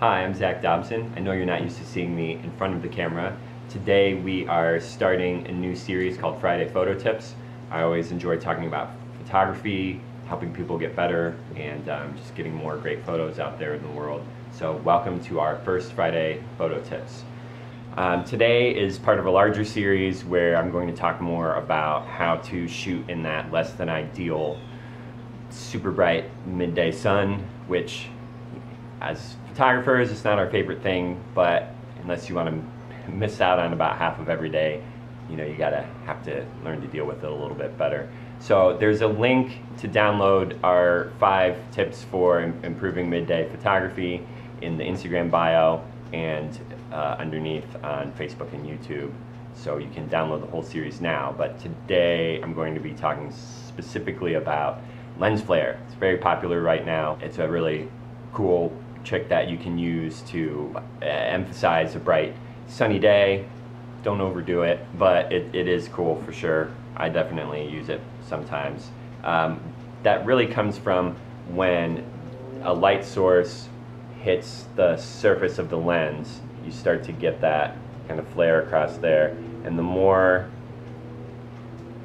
Hi, I'm Zach Dobson. I know you're not used to seeing me in front of the camera. Today we are starting a new series called Friday Photo Tips. I always enjoy talking about photography, helping people get better, and um, just getting more great photos out there in the world. So welcome to our first Friday Photo Tips. Um, today is part of a larger series where I'm going to talk more about how to shoot in that less than ideal super bright midday sun, which as photographers, it's not our favorite thing, but unless you want to miss out on about half of every day, you know, you gotta have to learn to deal with it a little bit better. So there's a link to download our five tips for improving midday photography in the Instagram bio and uh, underneath on Facebook and YouTube. So you can download the whole series now. But today I'm going to be talking specifically about lens flare. It's very popular right now. It's a really cool trick that you can use to uh, emphasize a bright sunny day. Don't overdo it, but it, it is cool for sure. I definitely use it sometimes. Um, that really comes from when a light source hits the surface of the lens, you start to get that kind of flare across there. And the more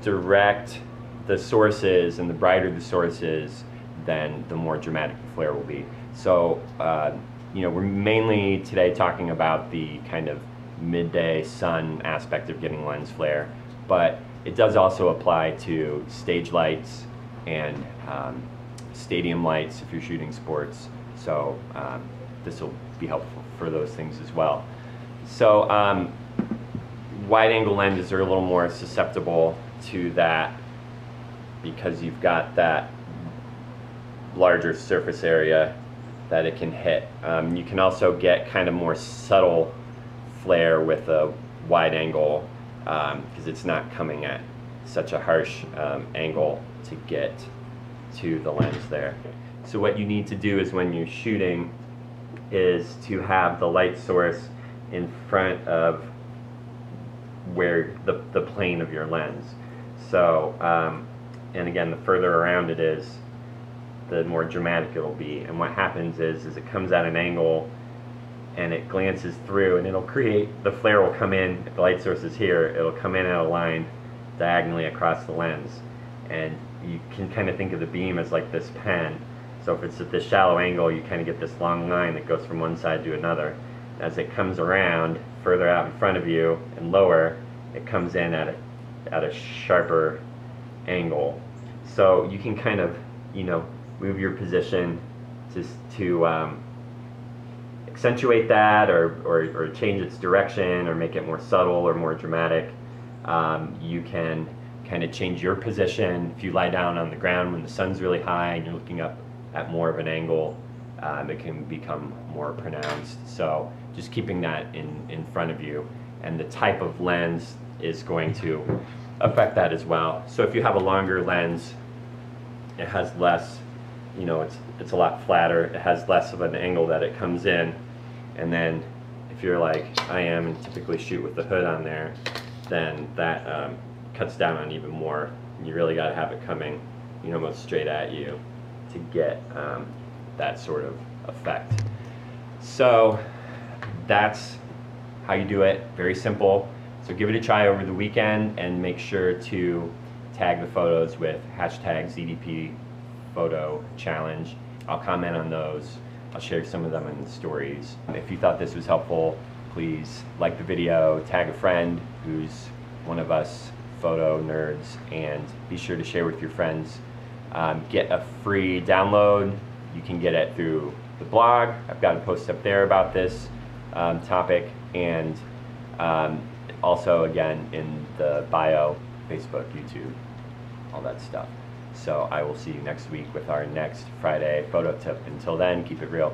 direct the source is and the brighter the source is, then the more dramatic the flare will be. So, uh, you know, we're mainly today talking about the kind of midday sun aspect of getting lens flare, but it does also apply to stage lights and um, stadium lights if you're shooting sports. So um, this will be helpful for those things as well. So um, wide angle lenses are a little more susceptible to that because you've got that larger surface area that it can hit. Um, you can also get kind of more subtle flare with a wide angle because um, it's not coming at such a harsh um, angle to get to the lens there. So what you need to do is when you're shooting is to have the light source in front of where the, the plane of your lens. So um, and again, the further around it is, the more dramatic it'll be. And what happens is, is it comes at an angle and it glances through and it'll create, the flare will come in, if the light source is here, it'll come in at a line diagonally across the lens. And you can kind of think of the beam as like this pen. So if it's at this shallow angle, you kind of get this long line that goes from one side to another. As it comes around, further out in front of you and lower, it comes in at a, at a sharper angle. So you can kind of, you know, move your position just to um, accentuate that or, or, or, change its direction or make it more subtle or more dramatic. Um, you can kind of change your position. If you lie down on the ground when the sun's really high and you're looking up at more of an angle, um, it can become more pronounced. So just keeping that in, in front of you. And the type of lens is going to affect that as well. So if you have a longer lens, it has less, you know, it's, it's a lot flatter, it has less of an angle that it comes in. And then if you're like I am and typically shoot with the hood on there, then that um, cuts down on even more. You really got to have it coming, you know, almost straight at you to get um, that sort of effect. So that's how you do it. Very simple. So give it a try over the weekend and make sure to tag the photos with hashtag ZDP photo challenge. I'll comment on those. I'll share some of them in the stories. If you thought this was helpful, please like the video, tag a friend who's one of us photo nerds, and be sure to share with your friends. Um, get a free download. You can get it through the blog. I've got a post up there about this um, topic, and um, also again in the bio, Facebook, YouTube, all that stuff. So I will see you next week with our next Friday photo tip. Until then, keep it real.